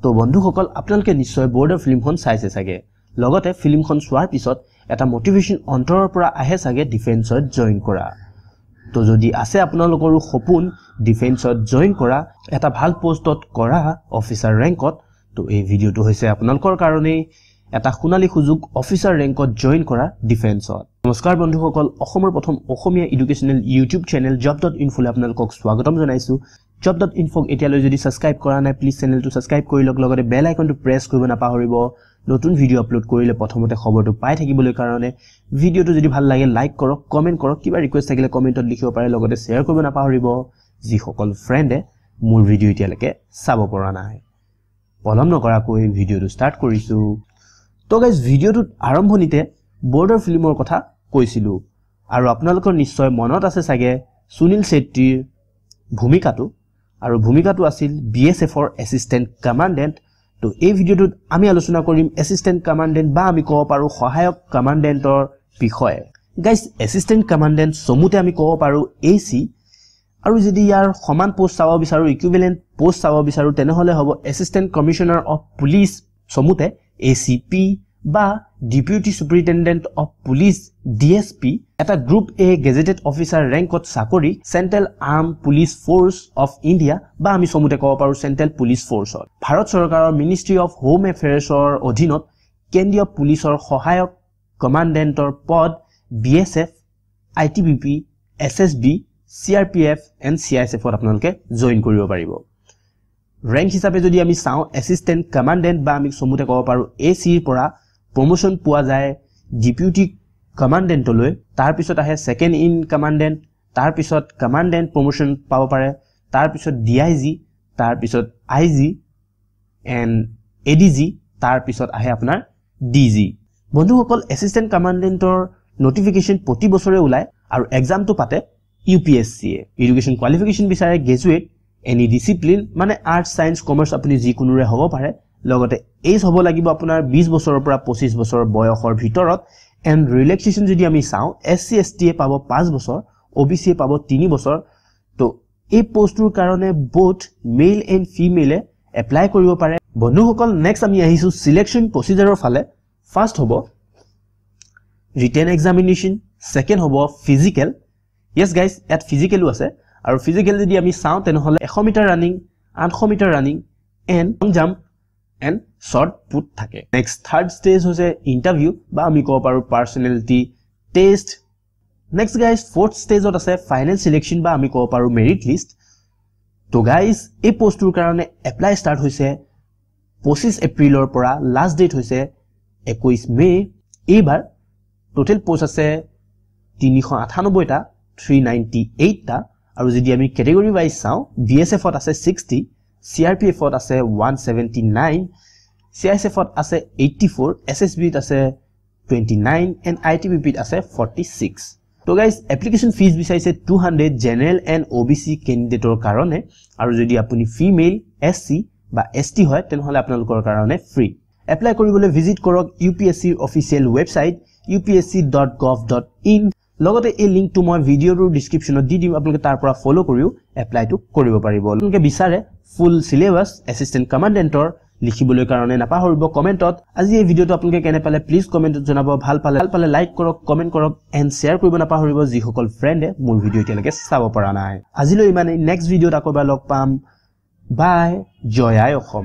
তো বন্ধুসকল আপোনালোকে নিশ্চয় বৰ্ডৰ ফিল্মখন চাইছে চাগে। লগতে ফিল্মখন চোৱাৰ পিছত এটা মটিভেশ্যন অন্তৰৰ পৰা আহে চাগে ডিফেন্সত জইন কৰা। তো যদি আছে আপোনালোকৰো সপোন ডিফেন্সত জইন কৰা এটা ভাল পষ্টত কৰা অফিচাৰ ৰেংকত তো এই ভিডিঅ'টো হৈছে আপোনালোকৰ কাৰণেই। এটা সোণালী সুযোগ অফিচাৰ ৰেংকত জইন কৰা ডিফেন্সত নমস্কাৰ বন্ধুসকল অসমৰ প্ৰথম Asomiya educational YouTube channel job dot ইনফোলৈ আপোনালোকক স্বাগতম জনাইছোঁ। জব ডট ইনফক এতিয়ালৈ যদি ছাবস্ক্ৰাইব কৰা নাই প্লিজ চেনেলটো ছাবস্ক্ৰাইব কৰি লওক লগতে বেল আইকনটো প্ৰেছ কৰিব নাপাহৰিব। নতুন ভিডিঅ' আপলোড কৰিলে প্ৰথমতে খবৰটো পাই থাকিবলৈ কাৰণে ভিডিঅ'টো যদি ভাল লাগে লাইক কৰক কমেণ্ট কৰক কিবা ৰিকুৱেষ্ট থাকিলে কমেণ্টত লিখিব পাৰে লগতে শ্বেয়াৰ কৰিব নাপাহৰিব। যিসকল ফ্ৰেণ্ডে মোৰ ভিডিঅ' এতিয়ালৈকে চাব পৰা নাই। পলম নকৰাকৈ ভিডিঅ'টো ষ্টাৰ্ট কৰিছোঁ। তো গাইজ ভিডিঅ'টোত আৰম্ভণিতে বৰ্ডৰ ফিল্মৰ কথা কৈছিলোঁ। আৰু আপোনালোকৰ নিশ্চয় মনত আছে চাগে সুনীল চেত্ৰীৰ ভূমিকাটো? আৰু ভূমিকাটো আছিল বি এছ এফৰ এছিষ্টেণ্ট কামাণ্ডেণ্ট তো এই ভিডিঅ'টোত আমি আলোচনা কৰিম এছিষ্টেণ্ট কামাণ্ডেণ্ট বা আমি ক'ব পাৰোঁ সহায়ক কামাণ্ডেণ্টৰ বিষয়ে। গাইজ এছিষ্টেণ্ট কামাণ্ডেণ্ট চমুতে আমি ক'ব পাৰোঁ এ চি আৰু যদি ইয়াৰ সমান পোষ্ট চাব বিচাৰোঁ ইকুইভেলেণ্ট পোষ্ট চাব বিচাৰোঁ তেনেহ'লে হ'ব এছিষ্টেণ্ট কমিশ্যনাৰ অফ পুলিচ চমুতে এ চি পি বা deputy superintendent of police D S P এটা গ্ৰুপ এ গেজেটেড অফিচাৰ ৰেংকত চাকৰি central armed police force of India বা আমি চমুতে ক'ব পাৰোঁ চেণ্ট্ৰেল পুলিচ ফ'ৰ্চত ভাৰত চৰকাৰৰ মিনিষ্ট্ৰী অফ হোম এফেয়াৰ্ছৰ অধীনত কেন্দ্ৰীয় পুলিচৰ সহায়ক কমাণ্ডেণ্টৰ পদ B S F I T B P S S B C R P F and C I S এফত আপোনালোকে জইন কৰিব পাৰিব। ৰেংক হিচাপে যদি আমি চাওঁ এছিষ্টেণ্ট কমাণ্ডেণ্ট বা আমি চমুতে ক'ব পাৰোঁ এ চিৰ পৰা প্ৰমোশ্যন পোৱা যায় ডিপিউটি কমাণ্ডেণ্টলৈ তাৰপিছত আহে ছেকেণ্ড ইন কমাণ্ডেণ্ট তাৰপিছত কমাণ্ডেণ্ট প্ৰমোশ্যন পাব পাৰে তাৰপিছত ডি আই জি তাৰপিছত I G and A D G তাৰপিছত আহে আপোনাৰ ডি জি। বন্ধুসকল এছিষ্টেণ্ট কমাণ্ডেণ্টৰ নটিফিকেশ্যন প্ৰতি বছৰে ওলায় আৰু এক্সামটো পাতে ইউ পি এছ চিয়ে। এডুকেশ্যন কোৱালিফিকেশ্যন বিচাৰে গ্ৰেজুৱেট এনি ডিচিপ্লিন মানে আৰ্টছ ছায়েন্স কমাৰ্চ আপুনি যিকোনোৰে হ'ব পাৰে লগতে এইজ হ'ব লাগিব আপোনাৰ বিছ বছৰৰ পৰা পঁচিছ বছৰ বয়সৰ ভিতৰত এণ্ড ৰিলেক্সেশ্যন যদি আমি চাওঁ এছ চি এছ টিয়ে পাব পাঁচ বছৰ অ' বি চিয়ে পাব তিনি বছৰ। তো এই পষ্টটোৰ কাৰণে বোথ মেইল এণ্ড ফিমেইলে এপ্লাই কৰিব পাৰে। বন্ধুসকল নেক্সট আমি আহিছোঁ চিলেকশ্যন প্ৰচিজাৰৰ ফালে। ফাৰ্ষ্ট হ'ব ৰিটেন এক্সামিনেশ্যন ছেকেণ্ড হ'ব ফিজিকেল য়েছ গাইজ ইয়াত ফিজিকেলো আছে। আৰু ফিজিকেল যদি আমি চাওঁ তেনেহ'লে এশ মিটাৰ ৰানিং আঠশ metre running and long jump and shot put থাকে। নেক্সট থাৰ্ড ষ্টেজ হৈছে ইণ্টাৰভিউ বা আমি ক'ব পাৰোঁ personality test next guys fourth ষ্টেজত আছে ফাইনেল চিলেকশ্যন বা আমি ক'ব পাৰোঁ মেৰিট লিষ্ট তো গাইজ এই পষ্টটোৰ কাৰণে এপ্লাই ষ্টাৰ্ট হৈছে পঁচিছ এপ্ৰিলৰ পৰা লাষ্ট ডেট হৈছে একৈছ মে' এইবাৰ টোটেল পষ্ট আছে তিনিশ আঠানব্বৈটা থ্ৰী নাইণ্টি এইটটা আৰু যদি আমি কেটেগৰী ৱাইজ চাওঁ বি এছ এফত আছে ছিক্সটি চি আৰ পি এফত আছে one seventy nine C I S এফত আছে এইটটি ফ'ৰ এছ এছ বিত আছে twenty nine and I T B পিত আছে ফৰ্টি ছিক্স ত' গাইজ এপ্লিকেশ্যন ফিজ বিচাৰিছে two hundred general and O' B C কেণ্ডিডেটৰ কাৰণে আৰু যদি আপুনি ফিমেইল এছ চি বা এছ টি হয় তেনেহ'লে আপোনালোকৰ কাৰণে ফ্ৰী এপ্লাই কৰিবলৈ ভিজিট কৰক ইউ পি এছ চিৰ official website U P S C dot gov dot in লগতে এই লিংকটো মই ভিডিঅ'টোৰ ডিছক্ৰিপশ্যনত দি দিম আপোনালোকে তাৰ পৰা ফ'ল' কৰিও এপ্লাইটো কৰিব পাৰিব। আপোনালোকে বিচাৰে ফুল চিলেবাছ এছিষ্টেণ্ট কমাণ্ডেণ্টৰ লিখিবলৈ কাৰণে নাপাহৰিব কমেণ্টত আজি এই ভিডিঅ'টো আপোনালোকে কেনে পালে প্লিজ কমেণ্টত জনাব। ভাল পালে ভাল পালে লাইক কৰক কমেণ্ট কৰক এণ্ড শ্বেয়াৰ কৰিব নাপাহৰিব যিসকল ফ্ৰেণ্ডে মোৰ ভিডিঅ' এতিয়ালৈকে চাব পৰা নাই। আজিলৈ ইমানেই। নেক্সট ভিডিঅ'ত আকৌ এবাৰ লগ পাম। বাই জয় আই অসম।